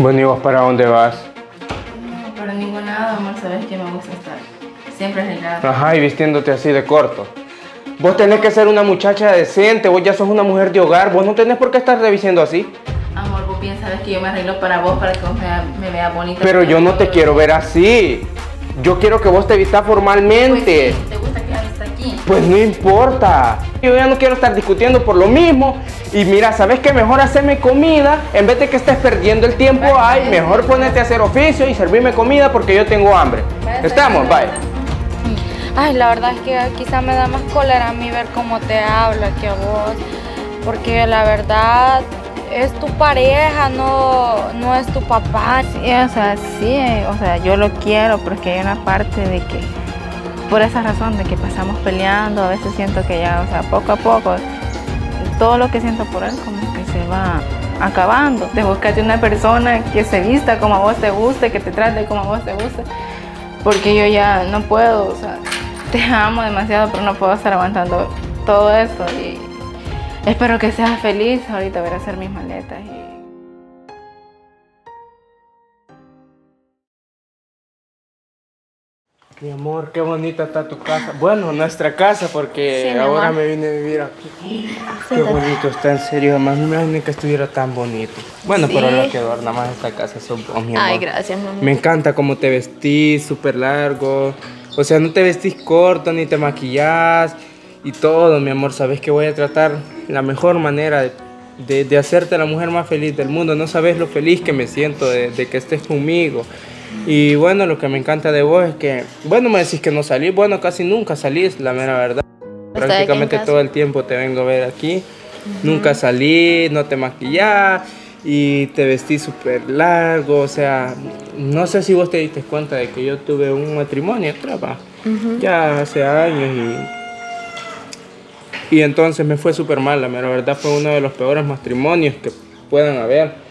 Bueno, ¿y vos para dónde vas? No, para ningún lado, amor, sabes que me gusta estar siempre arreglada. Ajá, y vistiéndote así de corto. Vos tenés que ser una muchacha decente, vos ya sos una mujer de hogar, vos no tenés por qué estar revisando así. Amor, vos bien sabes que yo me arreglo para vos, para que vos me, vea- me veas bonita. Pero yo no te quiero ver así. Yo quiero que vos te vistas Pues formalmente. sí, ¿Te gusta que aquí? Pues no importa. Yo ya no quiero estar discutiendo por lo mismo. Y mira, ¿sabes qué? Mejor hacerme comida. En vez de que estés perdiendo el tiempo, ay, mejor ponerte a hacer oficio y servirme comida porque yo tengo hambre. ¿Estamos? Bye. Ay, la verdad es que quizá me da más cólera a mí ver cómo te habla que a vos, porque la verdad es tu pareja, no, no es tu papá. Sí, o sea, sí, o sea, yo lo quiero, pero es que hay una parte de que, por esa razón de que pasamos peleando, a veces siento que ya, o sea, poco a poco, todo lo que siento por él como que se va acabando. Te buscaste una persona que se vista como a vos te guste, que te trate como a vos te guste, porque yo ya no puedo, o sea, te amo demasiado, pero no puedo estar aguantando todo esto y espero que seas feliz. Ahorita voy a hacer mis maletas y Mi amor, qué bonita está tu casa. Bueno, nuestra casa, porque Sí, ahora me vine a vivir aquí. Qué bonito está, en serio. Además, no me imaginé que estuviera tan bonito. Bueno, pero lo que adorna más esta casa son vos, mi amor. Ay, gracias, mamá. Me encanta cómo te vestís, súper largo. O sea, no te vestís corto ni te maquillás y todo, mi amor. Sabes que voy a tratar la mejor manera de, de- de hacerte la mujer más feliz del mundo. No sabes lo feliz que me siento de, de que estés conmigo. Y bueno, lo que me encanta de vos es que, bueno, me decís que no salís. Bueno, casi nunca salís, la mera verdad. Prácticamente todo el tiempo te vengo a ver aquí. Nunca salí, no te maquillás y te vestí súper largo. O sea, no sé si vos te diste cuenta de que yo tuve un matrimonio, trapa, ya hace años y, y entonces me fue súper mal. La mera verdad fue uno de los peores matrimonios que puedan haber.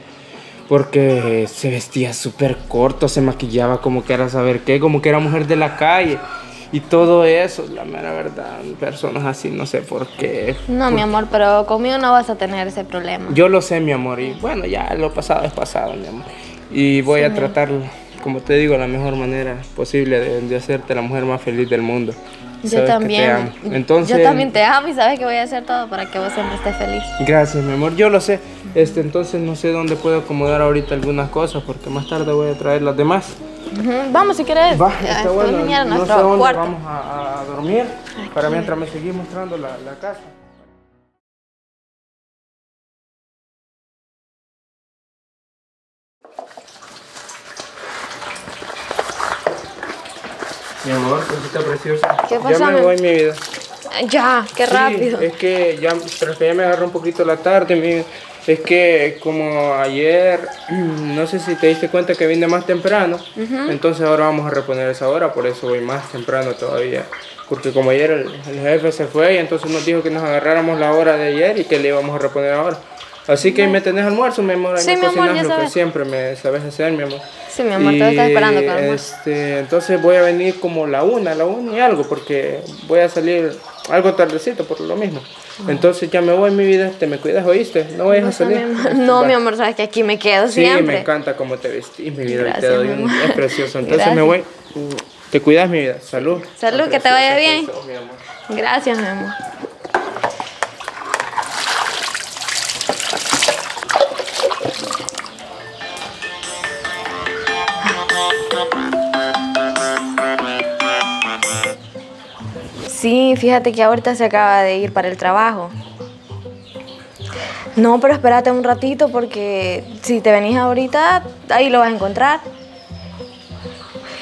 Porque se vestía súper corto, se maquillaba como que era saber qué, como que era mujer de la calle. Y todo eso, la mera verdad, personas así, no sé por qué. No, mi amor, pero conmigo no vas a tener ese problema. Yo lo sé, mi amor, y bueno, ya lo pasado es pasado, mi amor. Y voy a tratar, como te digo, la mejor manera posible de, de hacerte la mujer más feliz del mundo. Yo Sabes también. amo. Entonces, Yo también te amo y sabes que voy a hacer todo para que vos siempre estés feliz. Gracias, mi amor, yo lo sé. Este, entonces no sé dónde puedo acomodar ahorita algunas cosas, porque más tarde voy a traer las demás. Ujú, Vamos si querés. Va, Ya, está bueno. a No sé dónde cuarto. vamos a, a dormir, para mientras me seguís mostrando la, la casa. Mi amor, cosita preciosa. ¿Qué pasó, Ya me voy, mi vida. Ya, qué Sí, rápido. es que ya, tras que ya me agarró un poquito la tarde, mi- es que como ayer, no sé si te diste cuenta que vine más temprano, entonces ahora vamos a reponer esa hora, por eso voy más temprano todavía. Porque como ayer el, el jefe se fue y entonces nos dijo que nos agarráramos la hora de ayer y que le íbamos a reponer ahora. Así que me tenés almuerzo, mi amor, ahí Sí, me mi amor, ya lo que sabes. siempre me sabes hacer, mi amor. Sí, mi amor, te estás esperando con almuerzo. Este, entonces voy a venir como la una, la una y algo, porque voy a salir algo tardecito por lo mismo. Entonces ya me voy, mi vida, te me cuidas, ¿oíste? No vayas a salir. No, mi amor, sabes que aquí me quedo Sí, me siempre. encanta cómo te vestís, mi vida, y te Gracias, doy un- es precioso. Entonces me Gracias. voy. Te cuidas, mi vida. Salud. Salud, que te vaya bien. que sos, mi amor. Gracias, mi amor. Sí, fíjate que ahorita se acaba de ir para el trabajo. No, pero espérate un ratito porque si te venís ahorita, ahí lo vas a encontrar.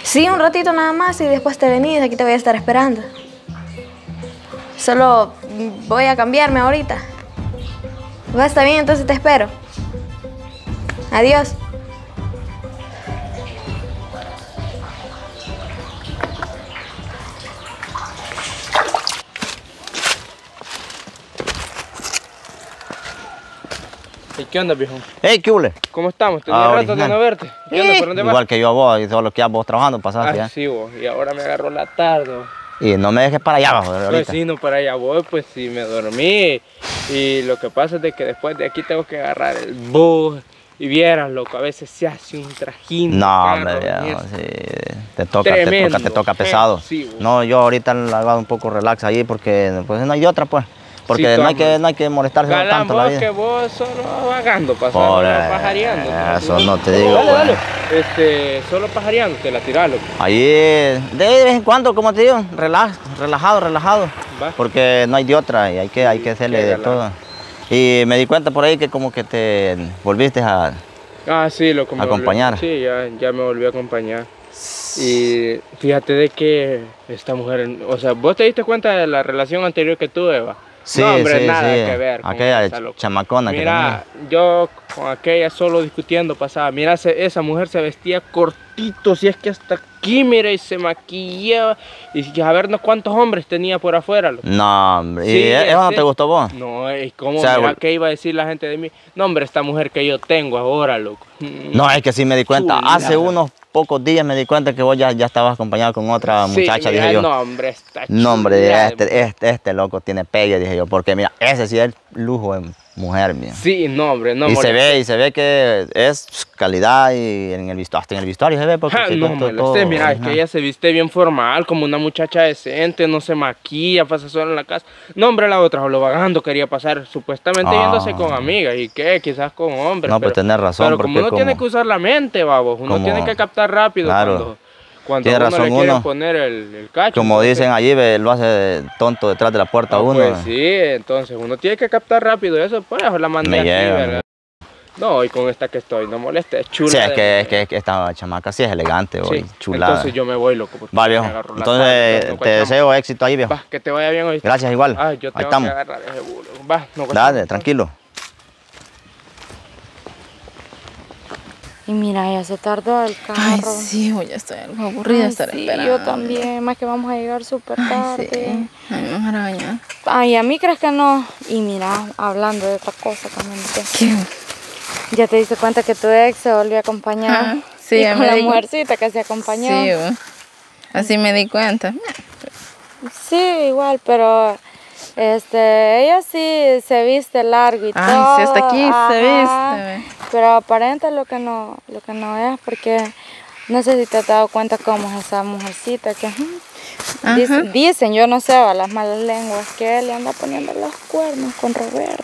Sí, un ratito nada más y después te venís, aquí te voy a estar esperando. Solo voy a cambiarme ahorita. Va, está bien, entonces te espero. Adiós. ¿Y qué onda, viejo? Hey, ¿qué hule? ¿Cómo estamos? Tenía Ah, rato de no verte. ¿Qué onda? Eh, ¿Por dónde vas? Igual que yo a vos, y solo que ya vos trabajando pasaste, Ah, sí, vos. Y ahora me agarró la tarde. Y no me dejes para allá abajo Pues ahorita. sí, no para allá voy, pues sí me dormí. Y lo que pasa es de que después de aquí tengo que agarrar el bus Y vieras, loco, a veces se hace un trajín. No, hombre, viejo, mierda. sí. Te toca, te toca, te toca pesado. Sí. No, yo ahorita la hago un poco relax ahí porque pues no hay otra, pues. Porque Sí, no, hay que, no hay que molestarse Galán, tanto la vida. que vos solo vagando, pasando, pajareando. eso no te digo, Dale, pues. dale. Este, solo pajareando, te la tirás, loco. Ahí, de vez en cuando, como te digo, relax, relajado, relajado. Va. Porque no hay de otra y hay que, hay que hacerle de todo. Y me di cuenta por ahí que como que te volviste a... Ah, sí, loco. me Acompañar. volvió- sí, ya, ya me volvió a acompañar. Y fíjate de que esta mujer, o sea, vos te diste cuenta de la relación anterior que tuve, va. Sí, no, hombre, sí, nada sí. que ver. con Aquella esa, chamacona que Mira, yo con aquella solo discutiendo pasaba. Mira, esa mujer se vestía cortito, si es que hasta aquí, mira, y se maquillaba. Y a ver cuántos hombres tenía por afuera. loco. No, hombre. ¿Y Sí, eso no te gustó vos? No, es como, O sea, mira, ¿qué iba a decir la gente de mí? No, hombre, esta mujer que yo tengo ahora, loco. No, es que sí me di cuenta. Hace unos pocos días me di cuenta que vos ya, ya estabas acompañado con otra muchacha, dije yo. No, hombre, está No, hombre, chulada, este, este, este loco tiene pegue, dije yo. Porque mira, ese sí es lujo de mujer, mía. Sí, no, hombre, no. y se ve, y se ve que es calidad y en el visto, hasta en el vestuario se ve porque Ja, no, todo- todo- mira, es que ella se viste bien formal, como una muchacha decente, no se maquilla, pasa sola en la casa. No, hombre, la otra solo vagando, quería pasar supuestamente Ah. yéndose con amigas. ¿Y qué? Quizás con hombres. No, pues pero, tenés razón, Pero como uno tiene que usar la mente, babos, uno como- tiene que captar rápido Claro. cuando, cuando Tiene uno razón uno. poner el, el cacho. Como dicen allí, lo hace tonto detrás de la puerta Ah, uno. Pues sí, entonces uno tiene que captar rápido eso, pues la aquí, llega, ¿verdad? No, y con esta que estoy, no moleste, es chula. Sí, es que, es que, es que esta chamaca sí es elegante, Sí, hoy, chulada. Entonces yo me voy, loco. porque Va, viejo. Entonces, tarde, no te deseo éxito ahí, viejo. Va, que te vaya bien hoy. Gracias, igual. Ah, yo ahí tengo estamos. que agarrar ese bulo. Va, no Dale, tranquilo. Y mira, ya se tardó el carro. Ay, sí, ya estoy algo aburrida de Ay, estar sí, esperando. yo también, más que vamos a llegar súper Ay, tarde. sí. Ay, mejor a bañar. Ay, a mí crees que no. Y mira, hablando de otra cosa también. ¿qué? Ya te diste cuenta que tu ex se volvió a acompañar. Ajá, sí, y con me la di mujercita que se acompañó. Sí, así me di cuenta. Sí, igual, pero este, ella sí se viste largo y Ay, todo. sí, hasta aquí se viste. Pero aparenta lo que no, lo que no es, porque no sé si te has dado cuenta cómo es esa mujercita que dicen, yo no sé, las malas lenguas, que él le anda poniendo los cuernos con Roberto.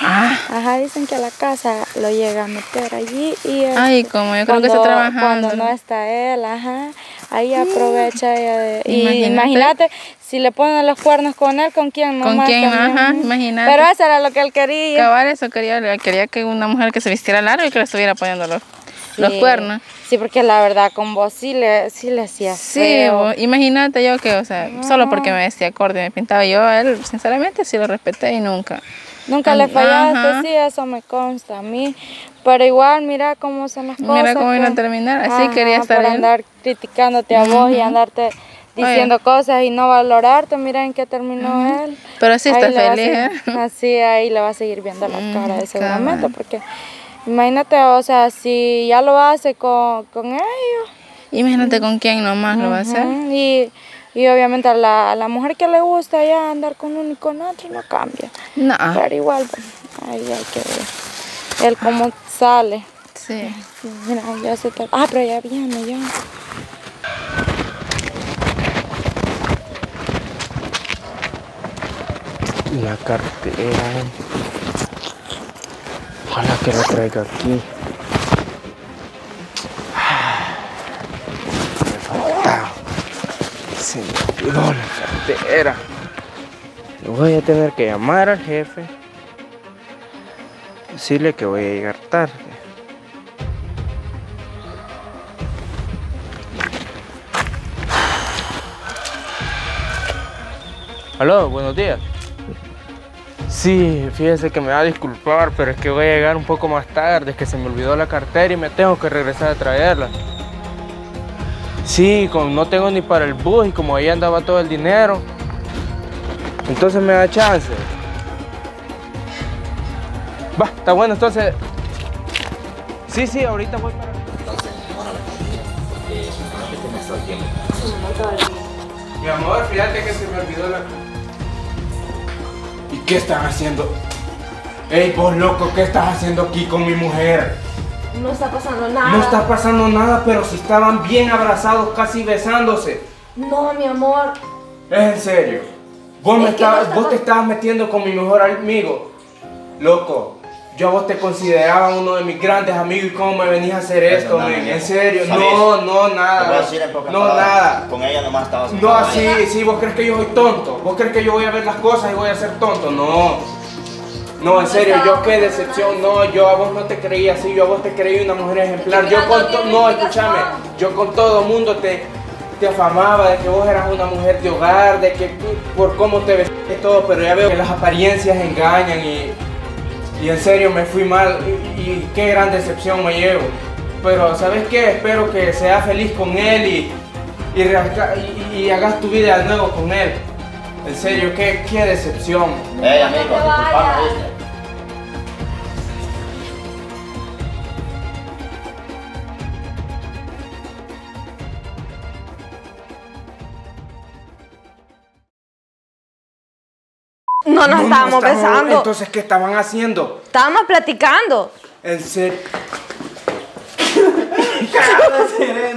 Ah, Ajá, dicen que a la casa lo llega a meter allí y él- Ay, como yo creo que está cuando- trabajando. Cuando no está él, ajá, ahí aprovecha ella de... Y Imagínate. imagínate, si le ponen los cuernos con él, ¿con quién? ¿Con Nomás quién? también. Ajá, imagínate. Pero eso era lo que él quería. cabal, eso quería, quería que una mujer que se vistiera largo y que le estuviera poniendo los, los Sí. cuernos. Sí, porque la verdad con vos sí le, sí le hacía Sí, feo. imagínate yo que, o sea, solo porque me vestía corto y me pintaba yo, a él, sinceramente, sí lo respeté y nunca. Nunca le Ajá. fallaste, sí, eso me consta a mí. Pero igual, mira cómo son las cosas. Mira cómo vino que- a terminar, así Ajá, quería estar por bien. andar criticándote a vos y andarte diciendo cosas y no valorarte, mira en qué terminó él. Pero sí está feliz, ¿eh? Así ahí le va a seguir viendo la Mm, cara de seguramente, cabal. porque imagínate, o sea, si ya lo hace con, con ellos. Imagínate con quién nomás lo va a hacer. y, y obviamente a la, a la mujer que le gusta ya andar con uno y con otro no cambia. No, Pero igual, pues, ahí hay que ver. Él cómo sale. sí. Sí, Mira, ya se está. Ah, pero ya viene, ya. La cartera. Ojalá que la traiga aquí. Me faltaba. Se me olvidó la cartera. Voy a tener que llamar al jefe. Decirle que voy a llegar tarde. Aló, buenos días. Sí, fíjese que me va a disculpar, pero es que voy a llegar un poco más tarde, es que se me olvidó la cartera y me tengo que regresar a traerla. Sí, como no tengo ni para el bus y como ahí andaba todo el dinero. Entonces me da chance. Va, está bueno, entonces. Sí, sí, ahorita voy para. Mi amor, fíjate que se me olvidó la. ¿Y qué están haciendo? Ey, vos loco, ¿qué estás haciendo aquí con mi mujer? No está pasando nada. No está pasando nada, pero si estaban bien abrazados, casi besándose. No, mi amor. Es en serio. Vos, me Es que no estabas- está vos te estabas metiendo con mi mejor amigo. Loco, yo a vos te consideraba uno de mis grandes amigos y cómo me venís a hacer esto, Perdóname, men. En serio, ¿Sabes? no, no, Te voy a nada. decir en pocas No, palabras, nada. Con ella nomás estabas No así, sí, vos crees que yo soy tonto. Vos crees que yo voy a ver las cosas y voy a ser tonto. No. No, en serio, yo qué decepción. No, yo a vos no te creía así. Yo a vos te creí una mujer ejemplar. Yo con no to- tiene No, escúchame. Yo con todo mundo te, te afamaba de que vos eras una mujer de hogar, de que por cómo te vestías y todo. Pero ya veo que las apariencias engañan y. Y en serio me fui mal y, y qué gran decepción me llevo. Pero ¿sabes qué? Espero que seas feliz con él y, y, reasca- y- y hagas tu vida de nuevo con él. En serio, qué, qué decepción. Amigo. No nos No, no estábamos besando. Entonces, ¿qué estaban haciendo? Estábamos platicando. En serio.